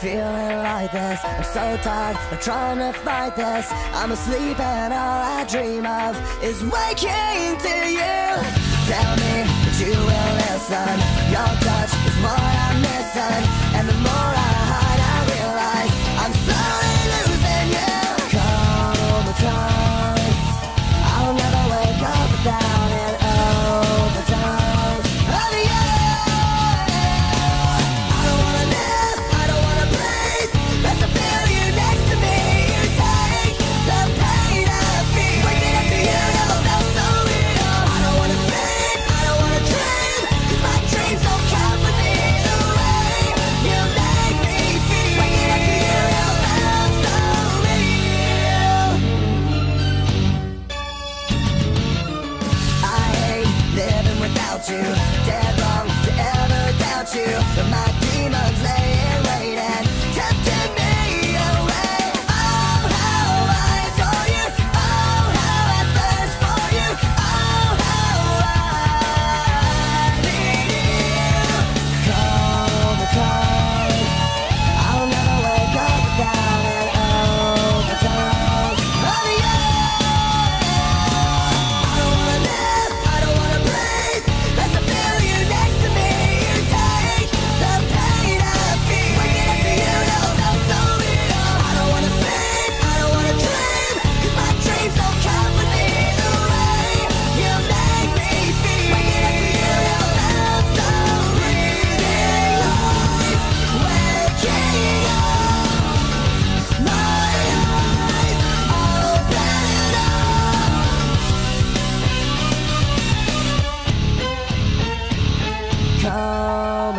feeling like this. I'm so tired of trying to fight this. I'm asleep and all I dream of Is waking to you.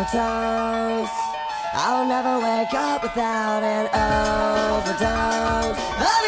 comatose I'll never wake up without an overdose oh!